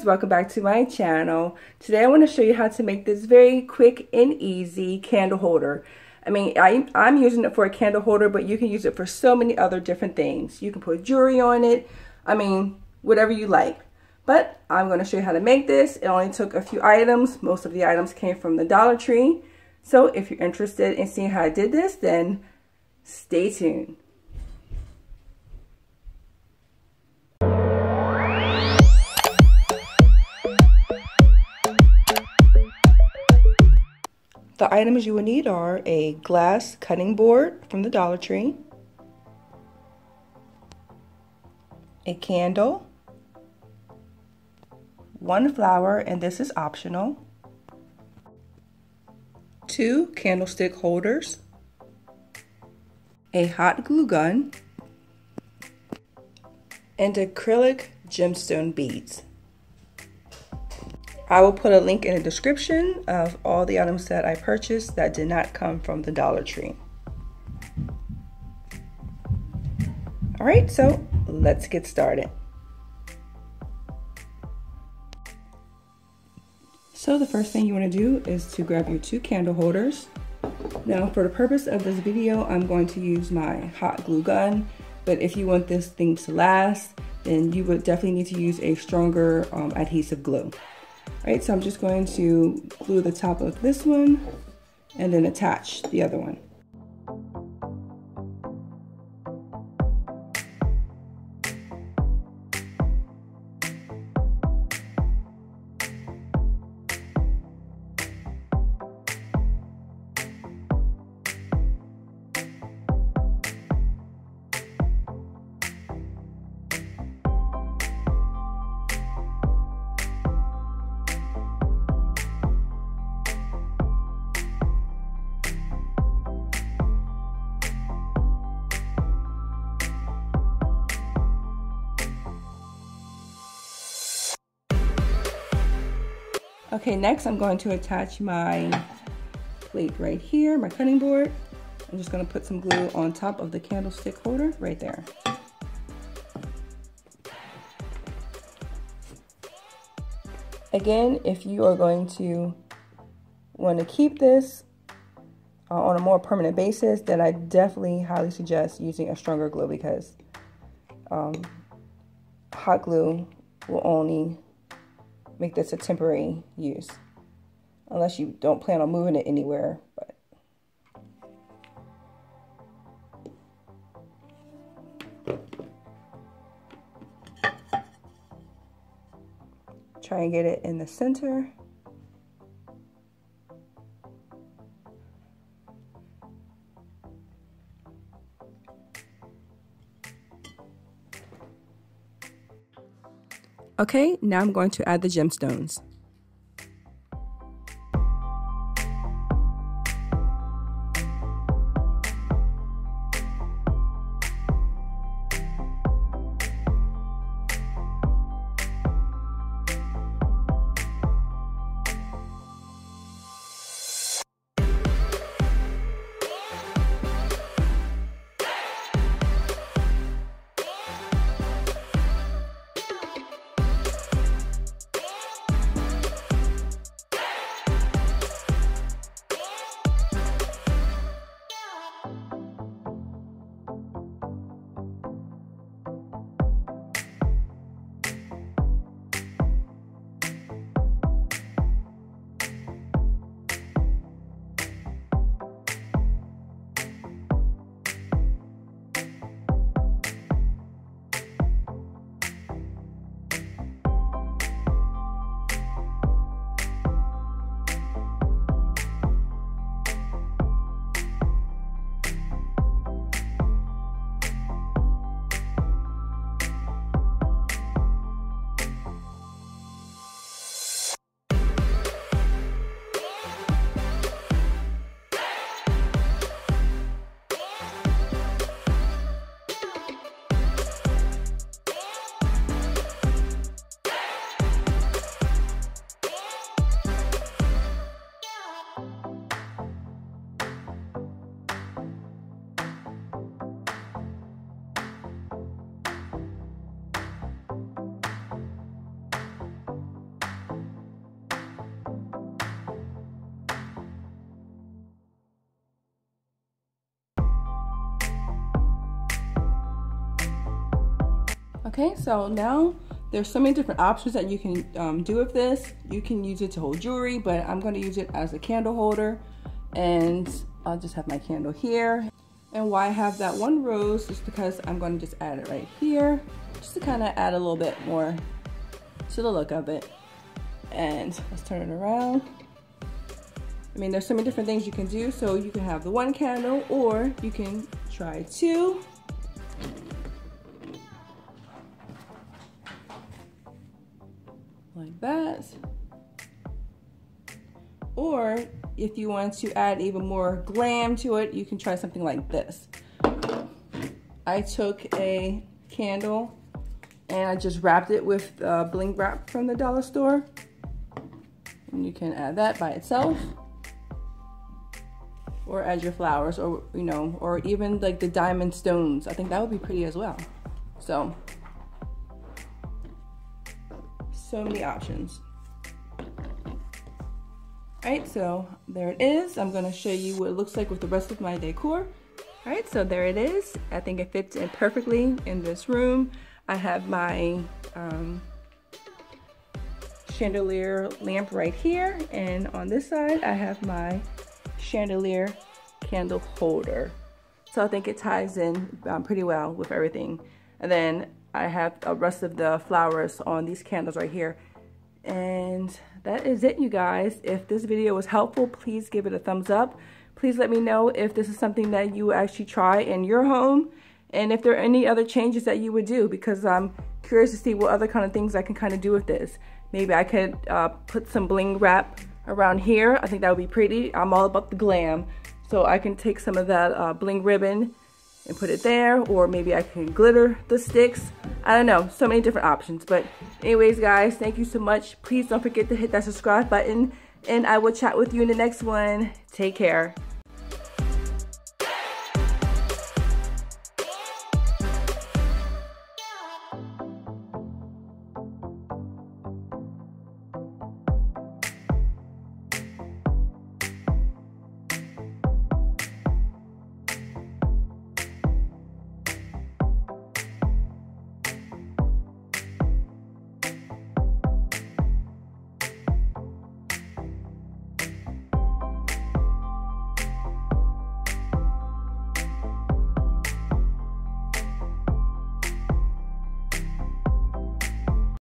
guys welcome back to my channel. Today I want to show you how to make this very quick and easy candle holder. I mean I, I'm using it for a candle holder but you can use it for so many other different things. You can put jewelry on it. I mean whatever you like. But I'm going to show you how to make this. It only took a few items. Most of the items came from the Dollar Tree. So if you're interested in seeing how I did this then stay tuned The items you will need are a glass cutting board from the Dollar Tree, a candle, one flower, and this is optional, two candlestick holders, a hot glue gun, and acrylic gemstone beads. I will put a link in the description of all the items that I purchased that did not come from the Dollar Tree. All right, so let's get started. So the first thing you want to do is to grab your two candle holders. Now for the purpose of this video, I'm going to use my hot glue gun, but if you want this thing to last, then you would definitely need to use a stronger um, adhesive glue. Right, so I'm just going to glue the top of this one and then attach the other one. Okay, next I'm going to attach my plate right here, my cutting board. I'm just gonna put some glue on top of the candlestick holder right there. Again, if you are going to want to keep this uh, on a more permanent basis, then I definitely highly suggest using a stronger glue because um, hot glue will only make this a temporary use. Unless you don't plan on moving it anywhere. But Try and get it in the center. Okay, now I'm going to add the gemstones. Okay, so now there's so many different options that you can um, do with this. You can use it to hold jewelry, but I'm going to use it as a candle holder. And I'll just have my candle here. And why I have that one rose is because I'm going to just add it right here. Just to kind of add a little bit more to the look of it. And let's turn it around. I mean, there's so many different things you can do. So you can have the one candle or you can try two. Like that. Or if you want to add even more glam to it, you can try something like this. I took a candle and I just wrapped it with uh, bling wrap from the dollar store. And you can add that by itself or add your flowers or, you know, or even like the diamond stones. I think that would be pretty as well. So, so many options. All right, so there it is. I'm gonna show you what it looks like with the rest of my decor. All right, so there it is. I think it fits in perfectly in this room. I have my um, chandelier lamp right here. And on this side, I have my chandelier candle holder. So I think it ties in um, pretty well with everything. And then I have the rest of the flowers on these candles right here. And that is it, you guys. If this video was helpful, please give it a thumbs up. Please let me know if this is something that you actually try in your home and if there are any other changes that you would do because I'm curious to see what other kind of things I can kind of do with this. Maybe I could uh, put some bling wrap around here. I think that would be pretty. I'm all about the glam. So I can take some of that uh, bling ribbon and put it there or maybe I can glitter the sticks. I don't know, so many different options. But anyways, guys, thank you so much. Please don't forget to hit that subscribe button and I will chat with you in the next one. Take care.